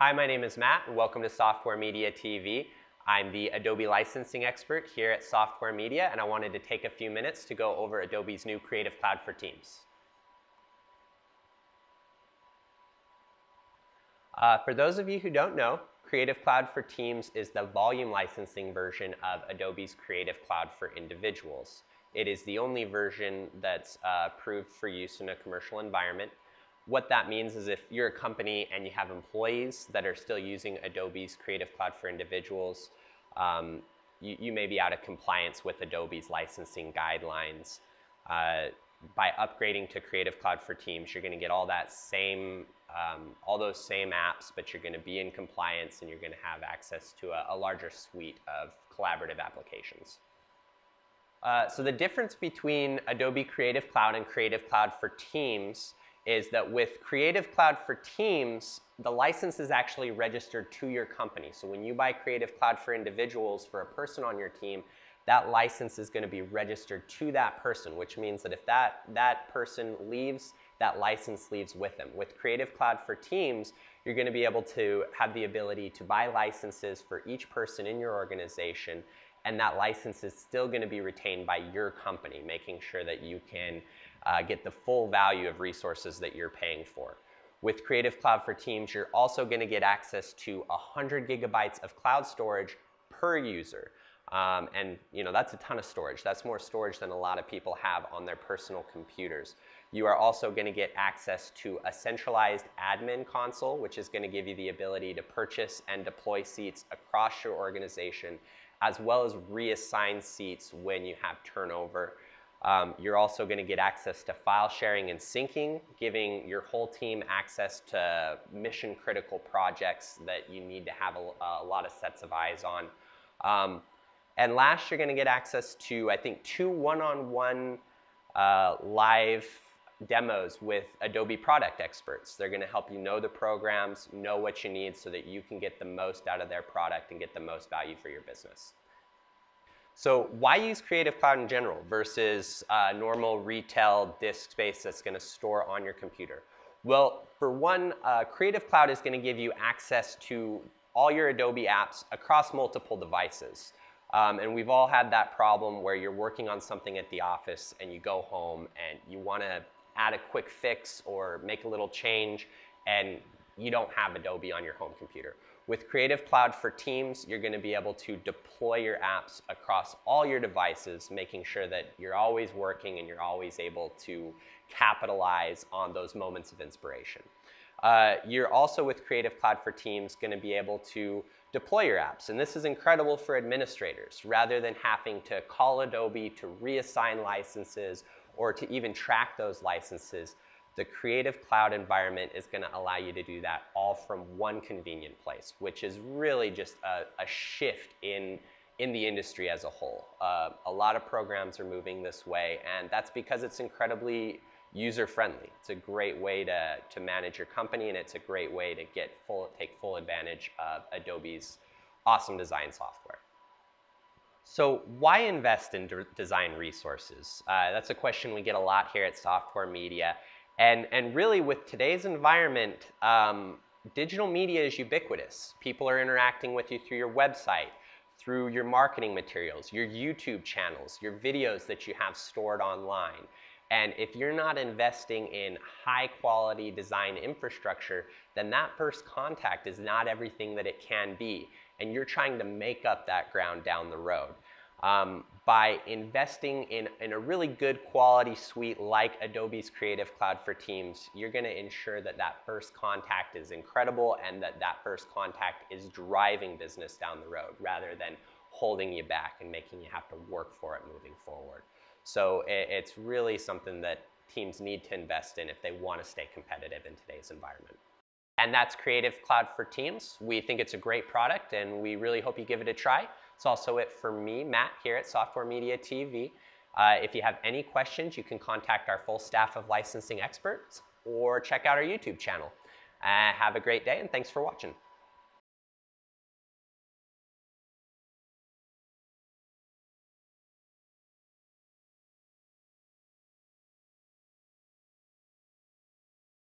Hi, my name is Matt, and welcome to Software Media TV. I'm the Adobe licensing expert here at Software Media, and I wanted to take a few minutes to go over Adobe's new Creative Cloud for Teams. Uh, for those of you who don't know, Creative Cloud for Teams is the volume licensing version of Adobe's Creative Cloud for Individuals. It is the only version that's uh, approved for use in a commercial environment. What that means is if you're a company and you have employees that are still using Adobe's Creative Cloud for Individuals, um, you, you, may be out of compliance with Adobe's licensing guidelines. Uh, by upgrading to Creative Cloud for Teams, you're going to get all that same, um, all those same apps, but you're going to be in compliance and you're going to have access to a, a larger suite of collaborative applications. Uh, so the difference between Adobe Creative Cloud and Creative Cloud for Teams is that with Creative Cloud for Teams, the license is actually registered to your company. So when you buy Creative Cloud for individuals for a person on your team, that license is going to be registered to that person, which means that if that, that person leaves, that license leaves with them. With Creative Cloud for Teams, you're going to be able to have the ability to buy licenses for each person in your organization, and that license is still going to be retained by your company, making sure that you can uh, get the full value of resources that you're paying for. With Creative Cloud for Teams, you're also going to get access to 100 gigabytes of cloud storage per user. Um, and you know that's a ton of storage. That's more storage than a lot of people have on their personal computers. You are also going to get access to a centralized admin console, which is going to give you the ability to purchase and deploy seats across your organization, as well as reassign seats when you have turnover. Um, you're also going to get access to file sharing and syncing, giving your whole team access to mission critical projects that you need to have a, a lot of sets of eyes on. Um, and last, you're going to get access to, I think, two one-on-one uh, live demos with Adobe product experts. They're going to help you know the programs, know what you need so that you can get the most out of their product and get the most value for your business. So why use Creative Cloud in general versus uh, normal retail disk space that's going to store on your computer? Well, for one, uh, Creative Cloud is going to give you access to all your Adobe apps across multiple devices. Um, and we've all had that problem where you're working on something at the office and you go home and you want to add a quick fix or make a little change and you don't have Adobe on your home computer. With Creative Cloud for Teams, you're going to be able to deploy your apps across all your devices, making sure that you're always working and you're always able to capitalize on those moments of inspiration. Uh, you're also with Creative Cloud for Teams going to be able to deploy your apps. And this is incredible for administrators. Rather than having to call Adobe to reassign licenses or to even track those licenses, the Creative Cloud environment is going to allow you to do that all from one convenient place, which is really just a, a shift in, in the industry as a whole. Uh, a lot of programs are moving this way, and that's because it's incredibly user-friendly. It's a great way to, to manage your company, and it's a great way to get full, take full advantage of Adobe's awesome design software. So why invest in de design resources? Uh, that's a question we get a lot here at Software Media. And, and really with today's environment, um, digital media is ubiquitous. People are interacting with you through your website, through your marketing materials, your YouTube channels, your videos that you have stored online. And if you're not investing in high quality design infrastructure, then that first contact is not everything that it can be. And you're trying to make up that ground down the road. Um, by investing in, in a really good quality suite like Adobe's Creative Cloud for Teams, you're going to ensure that that first contact is incredible and that that first contact is driving business down the road rather than holding you back and making you have to work for it moving forward. So it, it's really something that teams need to invest in if they want to stay competitive in today's environment. And that's Creative Cloud for Teams. We think it's a great product and we really hope you give it a try. It's also it for me, Matt, here at Software Media TV. Uh, if you have any questions, you can contact our full staff of licensing experts or check out our YouTube channel. Uh, have a great day and thanks for watching.